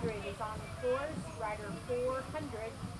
400 is on course. Rider 400